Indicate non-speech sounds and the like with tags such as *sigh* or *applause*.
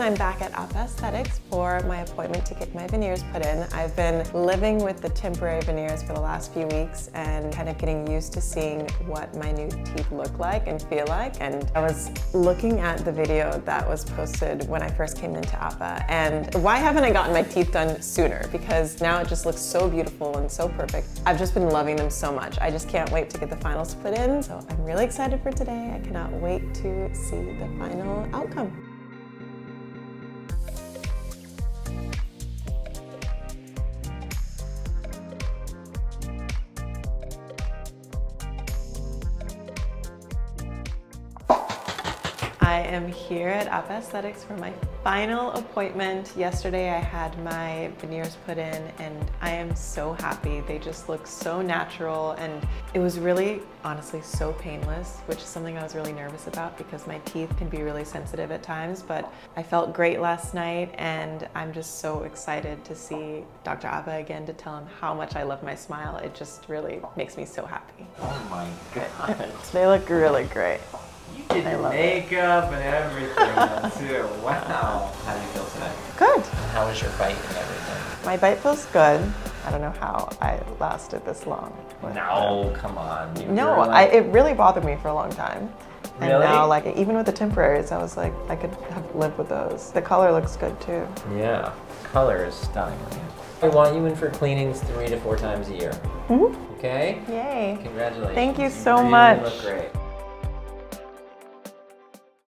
I'm back at Apa Aesthetics for my appointment to get my veneers put in. I've been living with the temporary veneers for the last few weeks and kind of getting used to seeing what my new teeth look like and feel like. And I was looking at the video that was posted when I first came into Apa and why haven't I gotten my teeth done sooner? Because now it just looks so beautiful and so perfect. I've just been loving them so much. I just can't wait to get the finals put in. So I'm really excited for today. I cannot wait to see the final outcome. I am here at Apa Aesthetics for my final appointment. Yesterday I had my veneers put in and I am so happy. They just look so natural and it was really honestly so painless, which is something I was really nervous about because my teeth can be really sensitive at times, but I felt great last night and I'm just so excited to see Dr. Apa again to tell him how much I love my smile. It just really makes me so happy. Oh my *laughs* god. they look really great. You did I love makeup and everything *laughs* too. Wow. How do you feel today? Good. How was your bite and everything? My bite feels good. I don't know how I lasted this long. with No, come on. You- No, you're I, it really bothered me for a long time. And Really? now, like, even with the temporaries, I was like, I could have lived with those. The color looks good too. Yeah. Color is stunning. I want you in for cleanings three to four times a year. Mhm. Okay? Yay. Congratulations. Thank you so really much. look great.